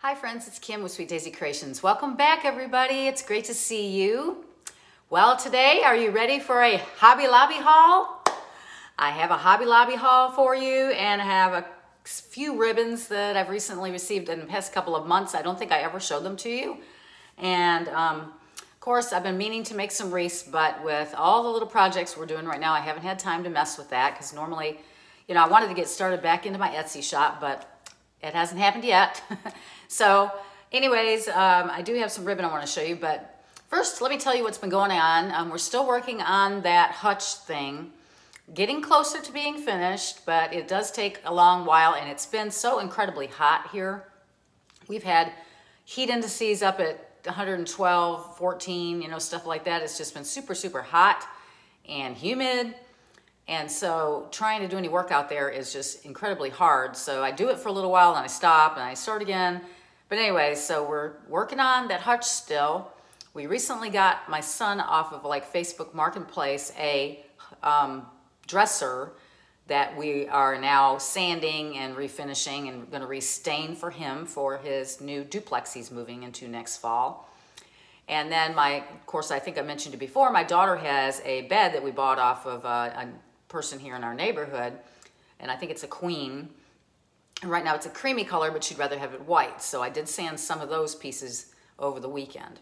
Hi friends, it's Kim with Sweet Daisy Creations. Welcome back everybody. It's great to see you. Well today, are you ready for a Hobby Lobby haul? I have a Hobby Lobby haul for you and I have a few ribbons that I've recently received in the past couple of months. I don't think I ever showed them to you. And um, of course, I've been meaning to make some wreaths, but with all the little projects we're doing right now, I haven't had time to mess with that because normally, you know, I wanted to get started back into my Etsy shop, but it hasn't happened yet. so anyways, um, I do have some ribbon I want to show you, but first let me tell you what's been going on. Um, we're still working on that hutch thing, getting closer to being finished, but it does take a long while and it's been so incredibly hot here. We've had heat indices up at 112, 14, you know, stuff like that. It's just been super, super hot and humid. And so trying to do any work out there is just incredibly hard. So I do it for a little while and I stop and I start again. But anyway, so we're working on that hutch still. We recently got my son off of like Facebook Marketplace a um, dresser that we are now sanding and refinishing and going to restain for him for his new duplex he's moving into next fall. And then my, of course, I think I mentioned it before, my daughter has a bed that we bought off of a, a person here in our neighborhood, and I think it's a queen. And right now it's a creamy color, but she'd rather have it white. So I did sand some of those pieces over the weekend.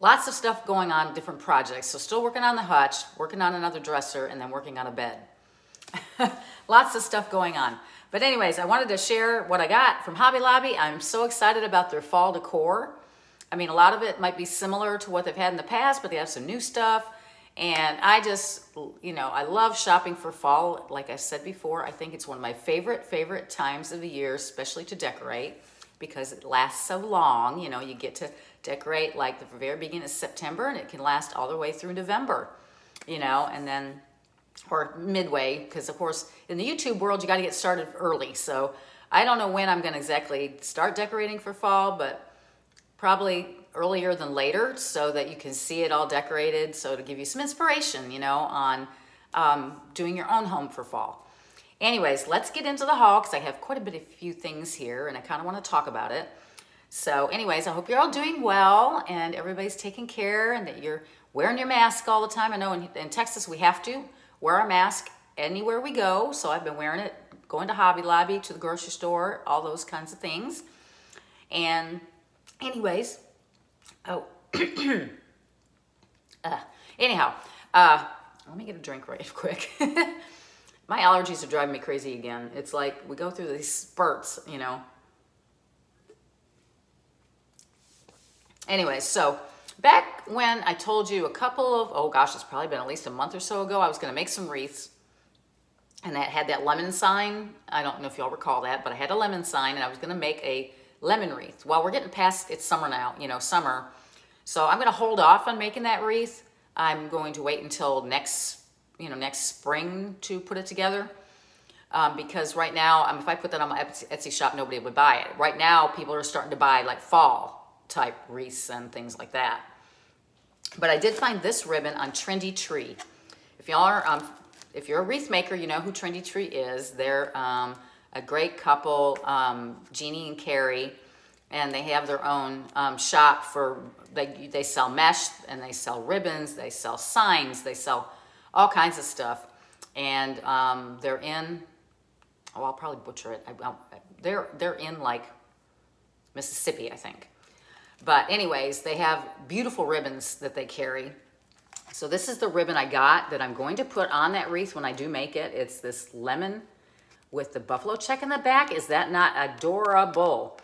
Lots of stuff going on, different projects. So still working on the hutch, working on another dresser, and then working on a bed. Lots of stuff going on. But anyways, I wanted to share what I got from Hobby Lobby. I'm so excited about their fall decor. I mean, a lot of it might be similar to what they've had in the past, but they have some new stuff. And I just, you know, I love shopping for fall. Like I said before, I think it's one of my favorite, favorite times of the year, especially to decorate because it lasts so long. You know, you get to decorate like the very beginning of September and it can last all the way through November, you know, and then, or midway, because of course, in the YouTube world, you got to get started early. So I don't know when I'm going to exactly start decorating for fall, but probably earlier than later so that you can see it all decorated. So to give you some inspiration, you know, on um, doing your own home for fall. Anyways, let's get into the haul because I have quite a bit of few things here and I kind of want to talk about it. So anyways, I hope you're all doing well and everybody's taking care and that you're wearing your mask all the time. I know in, in Texas we have to wear a mask anywhere we go. So I've been wearing it going to Hobby Lobby, to the grocery store, all those kinds of things. And anyways, Oh, uh, anyhow, uh, let me get a drink right quick. My allergies are driving me crazy again. It's like we go through these spurts, you know. Anyway, so back when I told you a couple of, oh gosh, it's probably been at least a month or so ago, I was going to make some wreaths. And that had that lemon sign. I don't know if y'all recall that, but I had a lemon sign and I was going to make a lemon wreath. Well, we're getting past, it's summer now, you know, summer. So I'm gonna hold off on making that wreath. I'm going to wait until next, you know, next spring to put it together. Um, because right now, um, if I put that on my Etsy shop, nobody would buy it. Right now, people are starting to buy like fall type wreaths and things like that. But I did find this ribbon on Trendy Tree. If y'all are, um, if you're a wreath maker, you know who Trendy Tree is. They're um, a great couple, um, Jeannie and Carrie, and they have their own um, shop for, they, they sell mesh and they sell ribbons, they sell signs, they sell all kinds of stuff. And um, they're in, oh, I'll probably butcher it. I, they're, they're in like Mississippi, I think. But anyways, they have beautiful ribbons that they carry. So this is the ribbon I got that I'm going to put on that wreath when I do make it. It's this lemon with the buffalo check in the back. Is that not adorable?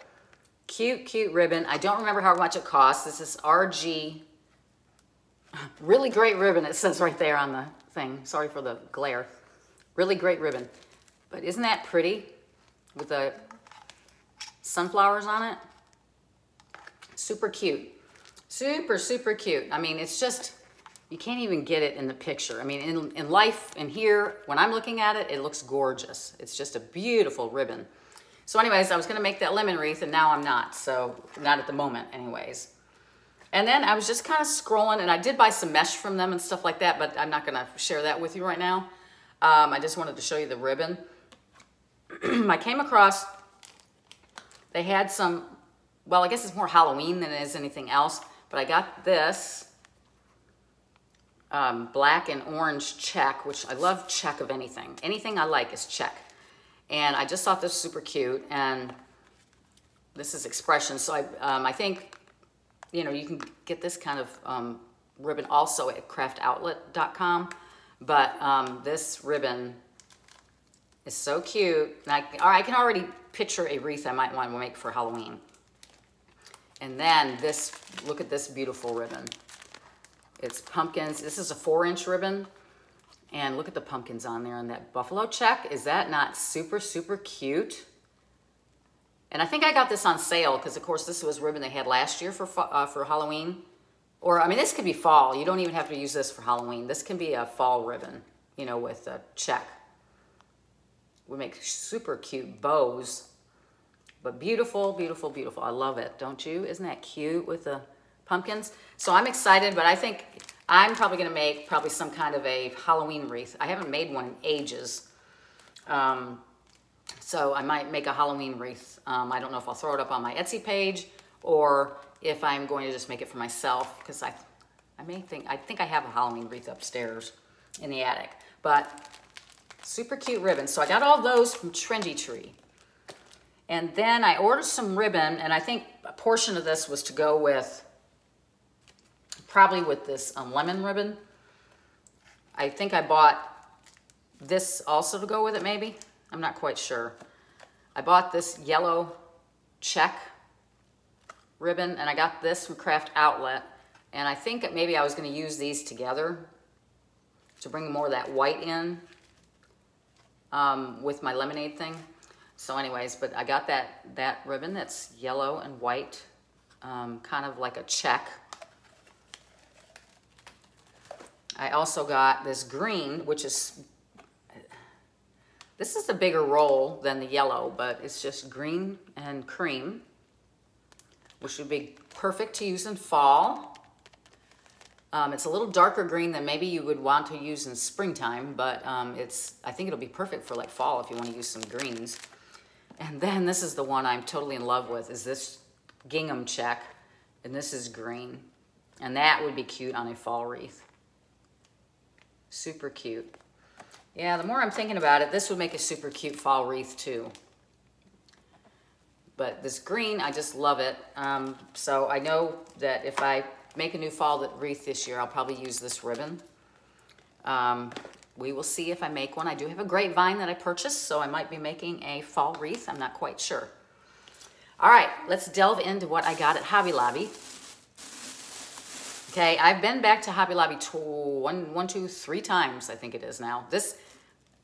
Cute, cute ribbon. I don't remember how much it costs. This is RG. Really great ribbon. It says right there on the thing. Sorry for the glare. Really great ribbon. But isn't that pretty with the sunflowers on it? Super cute. Super, super cute. I mean, it's just, you can't even get it in the picture. I mean, in, in life, in here, when I'm looking at it, it looks gorgeous. It's just a beautiful ribbon. So anyways, I was gonna make that lemon wreath and now I'm not. So not at the moment anyways. And then I was just kind of scrolling and I did buy some mesh from them and stuff like that, but I'm not gonna share that with you right now. Um, I just wanted to show you the ribbon. I came across they had some, well, I guess it's more Halloween than it is anything else, but I got this um, black and orange check, which I love check of anything. Anything I like is check. And I just thought this super cute. And this is expression. So I, um, I think, you know, you can get this kind of um, ribbon also at craftoutlet.com. But um, this ribbon is so cute. I, I can already picture a wreath I might want to make for Halloween. And then this, look at this beautiful ribbon. It's pumpkins. This is a four inch ribbon. And look at the pumpkins on there on that buffalo check. Is that not super, super cute? And I think I got this on sale because, of course, this was ribbon they had last year for, uh, for Halloween. Or, I mean, this could be fall. You don't even have to use this for Halloween. This can be a fall ribbon, you know, with a check. We make super cute bows. But beautiful, beautiful, beautiful. I love it, don't you? Isn't that cute with the pumpkins. So I'm excited, but I think I'm probably gonna make probably some kind of a Halloween wreath. I haven't made one in ages. Um, so I might make a Halloween wreath. Um, I don't know if I'll throw it up on my Etsy page or if I'm going to just make it for myself because I, I may think, I think I have a Halloween wreath upstairs in the attic, but super cute ribbon. So I got all those from Trendy Tree. And then I ordered some ribbon and I think a portion of this was to go with probably with this um, lemon ribbon. I think I bought this also to go with it maybe. I'm not quite sure. I bought this yellow check ribbon and I got this from Craft Outlet. And I think maybe I was gonna use these together to bring more of that white in um, with my lemonade thing. So anyways, but I got that, that ribbon that's yellow and white, um, kind of like a check I also got this green, which is, this is a bigger roll than the yellow, but it's just green and cream, which would be perfect to use in fall. Um, it's a little darker green than maybe you would want to use in springtime, but um, it's I think it'll be perfect for like fall if you want to use some greens. And then this is the one I'm totally in love with, is this gingham check, and this is green. And that would be cute on a fall wreath. Super cute. Yeah, the more I'm thinking about it, this would make a super cute fall wreath too. But this green, I just love it. Um, so I know that if I make a new fall wreath this year, I'll probably use this ribbon. Um, we will see if I make one. I do have a grapevine that I purchased, so I might be making a fall wreath. I'm not quite sure. All right, let's delve into what I got at Hobby Lobby. Okay, I've been back to Hobby Lobby two, one, one, two, three times, I think it is now. This,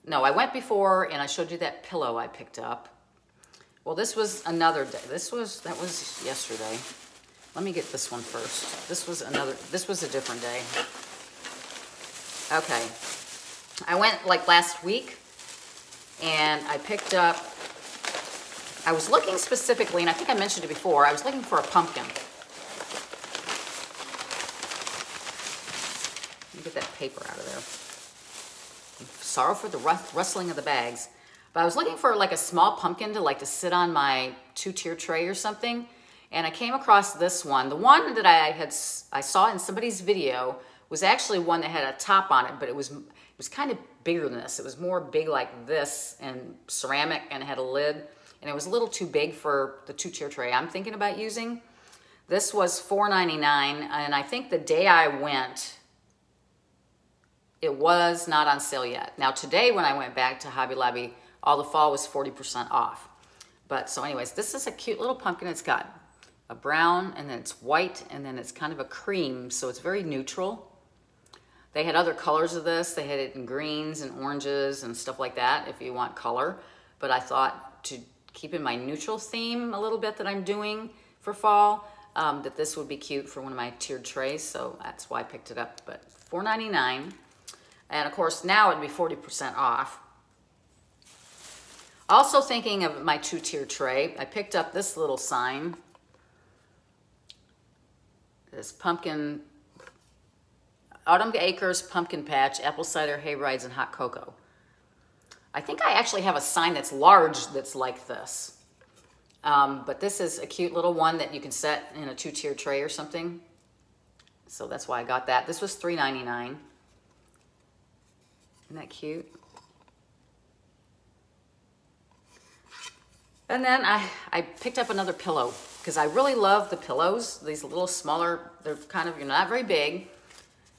no, I went before and I showed you that pillow I picked up. Well, this was another day. This was, that was yesterday. Let me get this one first. This was another, this was a different day. Okay. I went like last week and I picked up, I was looking specifically, and I think I mentioned it before, I was looking for a pumpkin. get that paper out of there. Sorrow for the rustling of the bags. But I was looking for like a small pumpkin to like to sit on my two-tier tray or something. And I came across this one. The one that I had I saw in somebody's video was actually one that had a top on it, but it was it was kind of bigger than this. It was more big like this and ceramic and it had a lid. And it was a little too big for the two-tier tray I'm thinking about using. This was $4.99, and I think the day I went, it was not on sale yet. Now today when I went back to Hobby Lobby, all the fall was 40% off. But so anyways, this is a cute little pumpkin. It's got a brown and then it's white and then it's kind of a cream. So it's very neutral. They had other colors of this. They had it in greens and oranges and stuff like that if you want color. But I thought to keep in my neutral theme a little bit that I'm doing for fall, um, that this would be cute for one of my tiered trays. So that's why I picked it up. But $4.99. And of course, now it'd be 40% off. Also thinking of my two-tier tray, I picked up this little sign. This pumpkin, Autumn Acres Pumpkin Patch, Apple Cider Hay Rides, and Hot Cocoa. I think I actually have a sign that's large that's like this. Um, but this is a cute little one that you can set in a two-tier tray or something. So that's why I got that. This was $3.99. Isn't that cute? And then I, I picked up another pillow because I really love the pillows. These little smaller, they're kind of, you're not very big.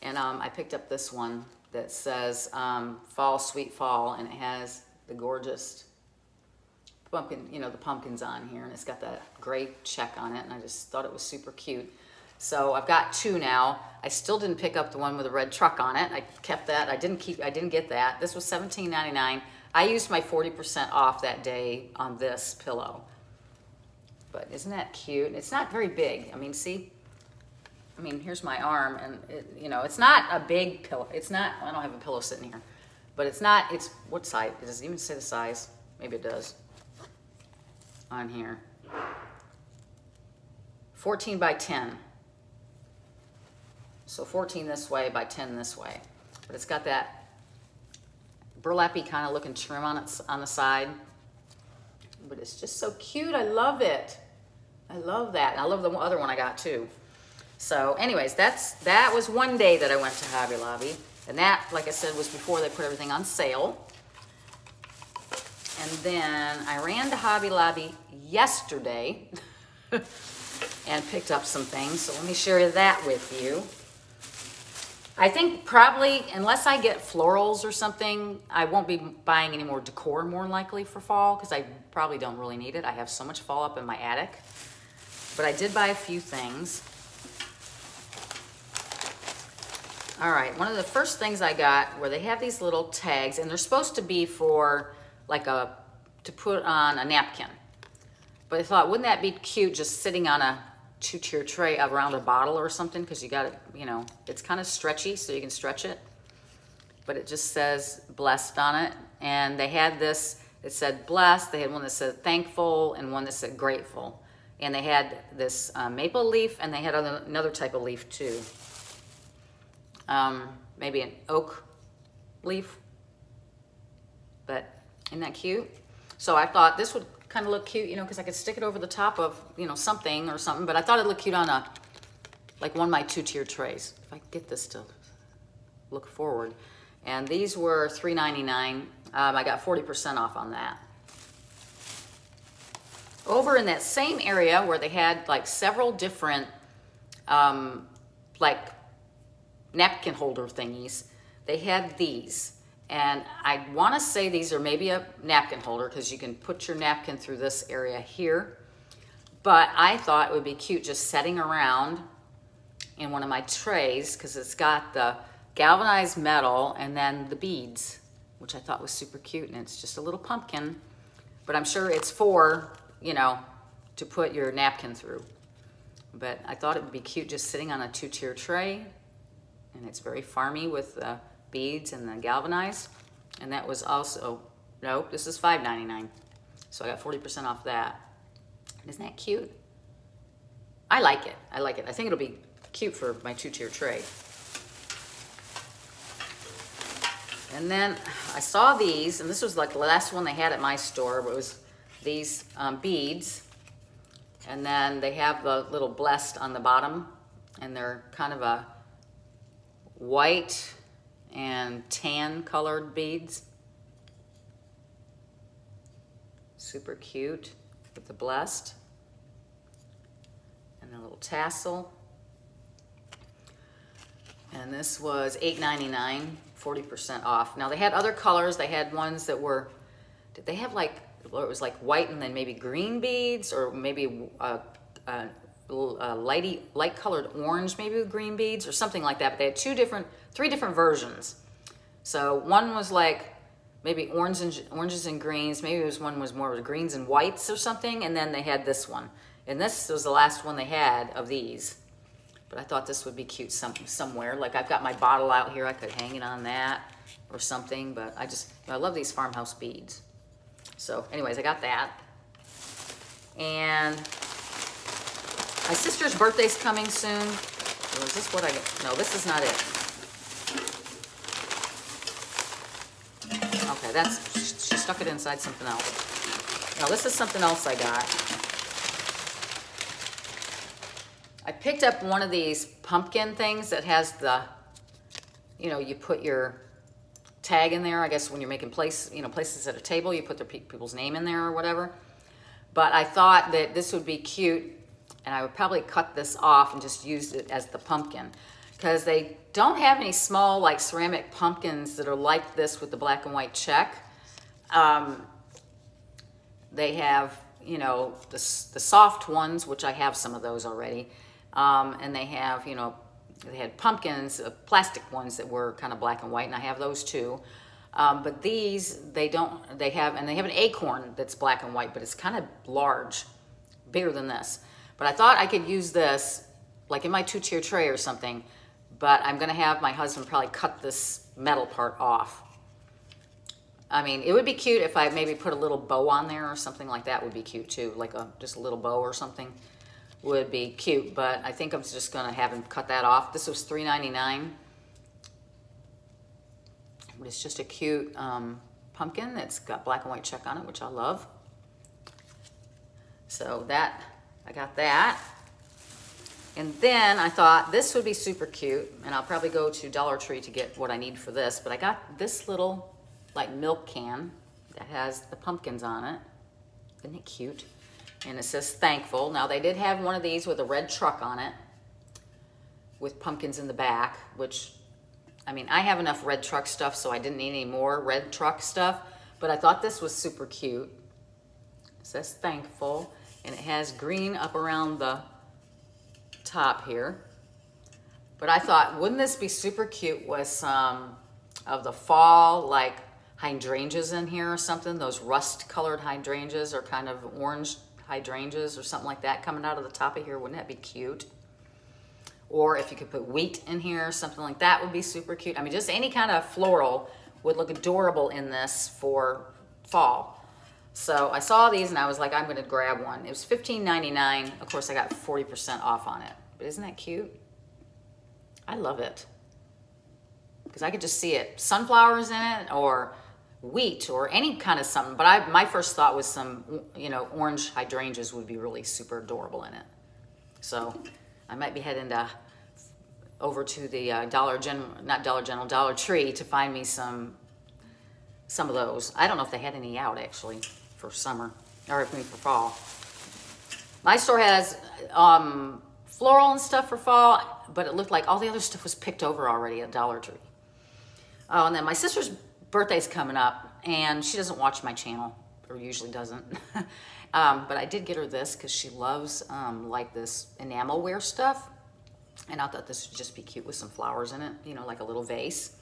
And um, I picked up this one that says um, Fall Sweet Fall and it has the gorgeous pumpkin, you know, the pumpkins on here and it's got that gray check on it and I just thought it was super cute. So I've got two now. I still didn't pick up the one with the red truck on it. I kept that. I didn't keep, I didn't get that. This was $17.99. I used my 40% off that day on this pillow. But isn't that cute? It's not very big. I mean, see, I mean, here's my arm and it, you know, it's not a big pillow. It's not, I don't have a pillow sitting here, but it's not, it's, what size? Does it even say the size? Maybe it does on here. 14 by 10. So 14 this way by 10 this way. But it's got that burlappy kind of looking trim on its on the side. But it's just so cute. I love it. I love that. I love the other one I got too. So anyways, that's that was one day that I went to Hobby Lobby. And that, like I said, was before they put everything on sale. And then I ran to Hobby Lobby yesterday and picked up some things. So let me share that with you. I think probably, unless I get florals or something, I won't be buying any more decor more likely for fall because I probably don't really need it. I have so much fall up in my attic. But I did buy a few things. All right, one of the first things I got where they have these little tags and they're supposed to be for like a, to put on a napkin. But I thought, wouldn't that be cute just sitting on a two-tier tray around a bottle or something because you got it, you know, it's kind of stretchy so you can stretch it. But it just says blessed on it. And they had this, it said blessed. They had one that said thankful and one that said grateful. And they had this uh, maple leaf and they had another type of leaf too. Um, maybe an oak leaf. But isn't that cute? So I thought this would kind of look cute, you know, because I could stick it over the top of, you know, something or something. But I thought it'd look cute on a, like one of my two-tier trays. If I get this to look forward. And these were $3.99. Um, I got 40% off on that. Over in that same area where they had like several different um, like napkin holder thingies, they had these. And I want to say these are maybe a napkin holder because you can put your napkin through this area here. But I thought it would be cute just setting around in one of my trays because it's got the galvanized metal and then the beads, which I thought was super cute. And it's just a little pumpkin, but I'm sure it's for, you know, to put your napkin through. But I thought it would be cute just sitting on a two-tier tray. And it's very farmy with the beads and the galvanized. And that was also, nope, this is $5.99. So I got 40% off that. Isn't that cute? I like it. I like it. I think it'll be cute for my two-tier tray. And then I saw these, and this was like the last one they had at my store. but It was these um, beads. And then they have the little blessed on the bottom. And they're kind of a white and tan colored beads. Super cute with the blessed. And a little tassel. And this was $8.99, 40% off. Now they had other colors. They had ones that were, did they have like, it was like white and then maybe green beads or maybe a, a, a uh, lighty, light colored orange, maybe with green beads or something like that. But they had two different three different versions. So one was like maybe and, oranges and greens. Maybe it was one was more greens and whites or something. And then they had this one. And this was the last one they had of these. But I thought this would be cute some, somewhere. Like I've got my bottle out here. I could hang it on that or something. But I just, I love these farmhouse beads. So anyways, I got that. And my sister's birthday's coming soon. Or is this what I get? No, this is not it. Okay, that's, she stuck it inside something else. Now this is something else I got. I picked up one of these pumpkin things that has the, you know, you put your tag in there. I guess when you're making place, you know, places at a table, you put their people's name in there or whatever. But I thought that this would be cute and I would probably cut this off and just use it as the pumpkin because they don't have any small like ceramic pumpkins that are like this with the black and white check. Um, they have, you know, the, the soft ones, which I have some of those already. Um, and they have, you know, they had pumpkins, uh, plastic ones that were kind of black and white, and I have those too. Um, but these, they don't, they have, and they have an acorn that's black and white, but it's kind of large, bigger than this. But I thought I could use this like in my two-tier tray or something, but I'm gonna have my husband probably cut this metal part off. I mean, it would be cute if I maybe put a little bow on there or something like that would be cute too, like a just a little bow or something would be cute, but I think I'm just gonna have him cut that off. This was $3.99. But it's just a cute um, pumpkin that's got black and white check on it, which I love. So that, I got that. And then I thought this would be super cute, and I'll probably go to Dollar Tree to get what I need for this, but I got this little like milk can that has the pumpkins on it. Isn't it cute? And it says thankful. Now they did have one of these with a red truck on it with pumpkins in the back, which I mean, I have enough red truck stuff, so I didn't need any more red truck stuff, but I thought this was super cute. It says thankful, and it has green up around the top here. But I thought, wouldn't this be super cute with some of the fall, like hydrangeas in here or something? Those rust colored hydrangeas or kind of orange hydrangeas or something like that coming out of the top of here. Wouldn't that be cute? Or if you could put wheat in here, something like that would be super cute. I mean, just any kind of floral would look adorable in this for fall. So I saw these and I was like, I'm gonna grab one. It was $15.99. Of course, I got 40% off on it. But isn't that cute? I love it. Because I could just see it. Sunflowers in it or wheat or any kind of something. But I, my first thought was some, you know, orange hydrangeas would be really super adorable in it. So I might be heading to over to the uh, Dollar General, not Dollar General, Dollar Tree to find me some some of those. I don't know if they had any out actually for summer or I mean for fall. My store has um, floral and stuff for fall, but it looked like all the other stuff was picked over already at Dollar Tree. Oh, and then my sister's birthday's coming up, and she doesn't watch my channel, or usually doesn't. Um, but I did get her this because she loves um, like this enamelware stuff. And I thought this would just be cute with some flowers in it, you know, like a little vase.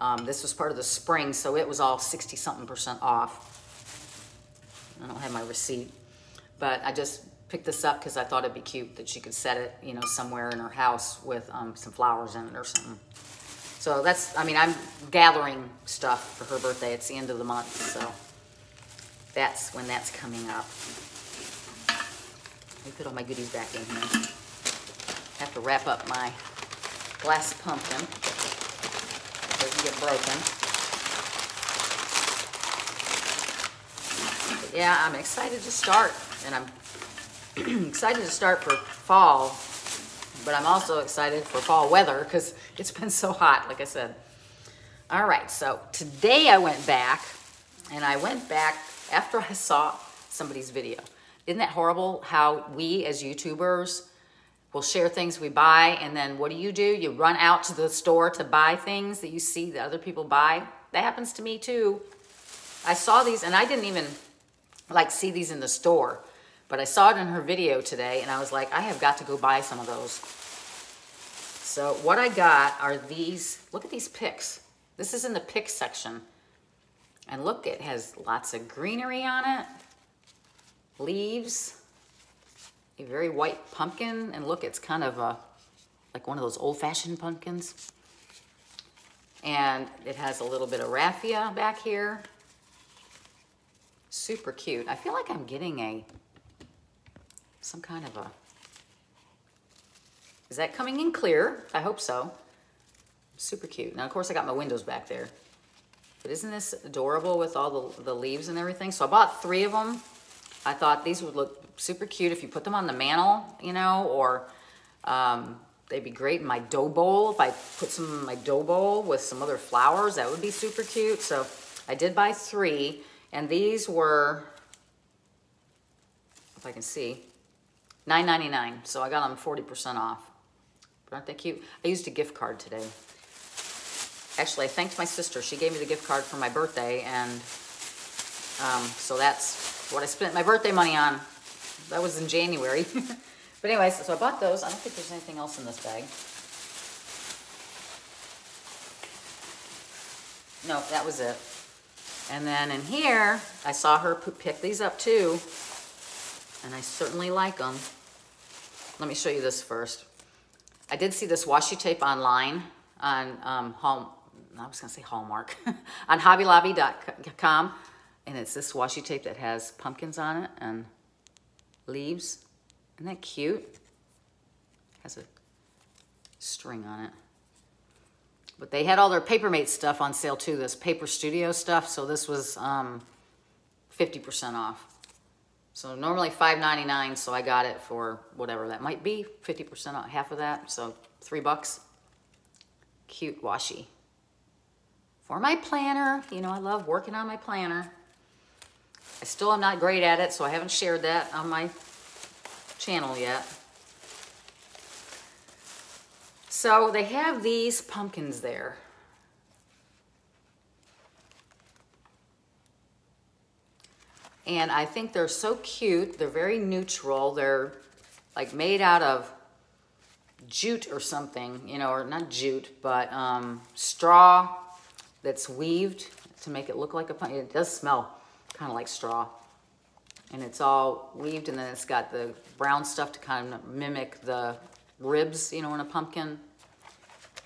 Um, this was part of the spring, so it was all 60 something percent off. I don't have my receipt, but I just picked this up because I thought it'd be cute that she could set it, you know, somewhere in her house with um, some flowers in it or something. So that's, I mean, I'm gathering stuff for her birthday. It's the end of the month, so that's when that's coming up. Let me put all my goodies back in here. I have to wrap up my glass pumpkin. It doesn't get broken. Yeah, I'm excited to start. And I'm excited to start for fall. But I'm also excited for fall weather because it's been so hot, like I said. All right, so today I went back and I went back after I saw somebody's video. Isn't that horrible how we as YouTubers will share things we buy and then what do you do? You run out to the store to buy things that you see that other people buy. That happens to me too. I saw these and I didn't even like see these in the store, but I saw it in her video today and I was like, I have got to go buy some of those. So what I got are these, look at these picks. This is in the pick section. And look, it has lots of greenery on it, leaves, a very white pumpkin. And look, it's kind of a, like one of those old-fashioned pumpkins. And it has a little bit of raffia back here. Super cute. I feel like I'm getting a, some kind of a, is that coming in clear? I hope so. Super cute. Now, of course, I got my windows back there. But isn't this adorable with all the, the leaves and everything? So I bought three of them. I thought these would look super cute if you put them on the mantle, you know, or Um, they'd be great in my dough bowl. If I put some in my dough bowl with some other flowers, that would be super cute. So I did buy three, and these were, if I can see, $9.99. So I got them 40% off. Aren't they cute? I used a gift card today. Actually, I thanked my sister. She gave me the gift card for my birthday, and um, so that's what I spent my birthday money on. That was in January. but anyways, so I bought those. I don't think there's anything else in this bag. No, that was it. And then in here, I saw her pick these up too. And I certainly like them. Let me show you this first. I did see this washi tape online on um, Hall, I was gonna say Hallmark, on hobbylobby.com. And it's this washi tape that has pumpkins on it and leaves. Isn't that cute? It Has a string on it. But they had all their Papermate stuff on sale too, this Paper Studio stuff. So this was 50% um, off. So normally $5.99, so I got it for whatever that might be, 50% off, half of that, so three bucks. Cute washi. For my planner, you know, I love working on my planner. I still am not great at it, so I haven't shared that on my channel yet. So they have these pumpkins there. And I think they're so cute. They're very neutral. They're like made out of jute or something, you know, or not jute, but um, straw that's weaved to make it look like a pumpkin. It does smell kind of like straw. And it's all weaved and then it's got the brown stuff to kind of mimic the ribs, you know, in a pumpkin.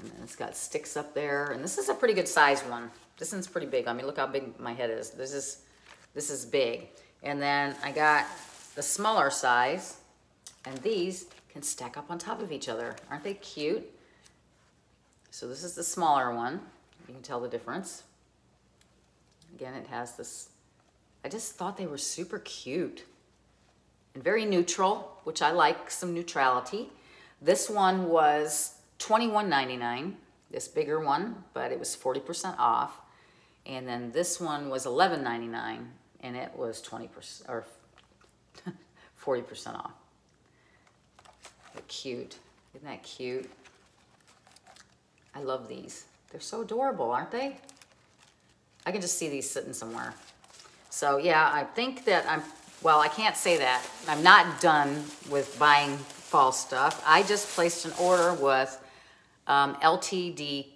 And then it's got sticks up there. And this is a pretty good size one. This one's pretty big. I mean, look how big my head is. This is, this is big. And then I got the smaller size. And these can stack up on top of each other. Aren't they cute? So this is the smaller one. You can tell the difference. Again, it has this I just thought they were super cute and very neutral, which I like some neutrality. This one was $21.99, this bigger one, but it was 40% off. And then this one was $11.99 and it was 20% or 40% off. They're cute. Isn't that cute? I love these. They're so adorable, aren't they? I can just see these sitting somewhere. So yeah, I think that I'm, well, I can't say that. I'm not done with buying fall stuff. I just placed an order with um, LTD,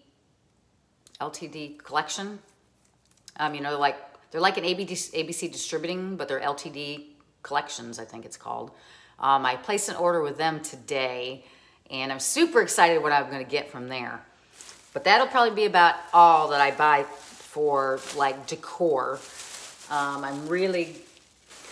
LTD collection. Um, you know, like, they're like an ABC, ABC distributing, but they're LTD collections, I think it's called. Um, I placed an order with them today, and I'm super excited what I'm gonna get from there. But that'll probably be about all that I buy for like decor. Um, I'm really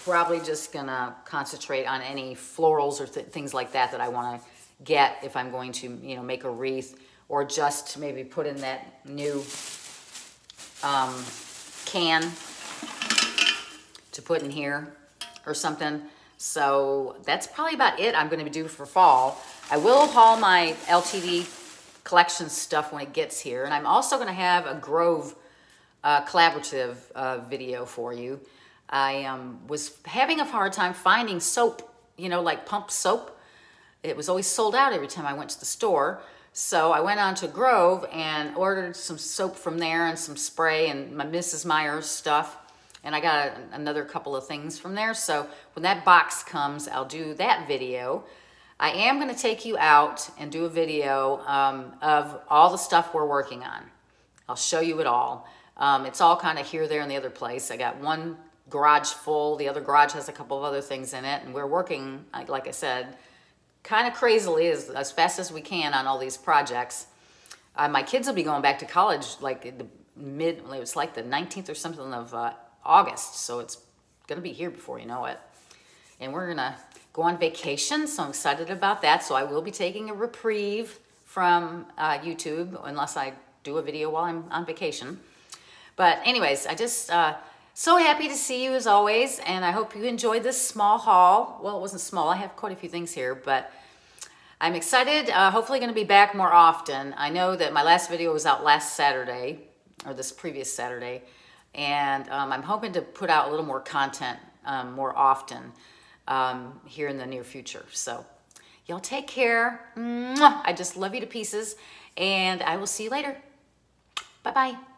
probably just gonna concentrate on any florals or th things like that that I wanna get if I'm going to, you know, make a wreath or just maybe put in that new um, can to put in here or something. So that's probably about it I'm gonna do for fall. I will haul my LTD collection stuff when it gets here. And I'm also gonna have a Grove uh, collaborative uh, video for you. I um, was having a hard time finding soap, you know, like pump soap. It was always sold out every time I went to the store. So I went on to Grove and ordered some soap from there and some spray and my Mrs. Meyer's stuff. And I got a, another couple of things from there. So when that box comes, I'll do that video. I am gonna take you out and do a video um, of all the stuff we're working on. I'll show you it all. Um, it's all kind of here, there, and the other place. I got one garage full. The other garage has a couple of other things in it. And we're working, like I said, kind of crazily as, as fast as we can on all these projects. Uh, my kids will be going back to college like the mid, it was like the 19th or something of uh, August. So it's going to be here before you know it. And we're going to go on vacation. So I'm excited about that. So I will be taking a reprieve from uh, YouTube unless I do a video while I'm on vacation. But anyways, I just uh, so happy to see you as always, and I hope you enjoyed this small haul. Well, it wasn't small. I have quite a few things here, but I'm excited, uh, hopefully gonna be back more often. I know that my last video was out last Saturday, or this previous Saturday, and um, I'm hoping to put out a little more content um, more often um, here in the near future. So y'all take care. Mwah! I just love you to pieces, and I will see you later. Bye-bye.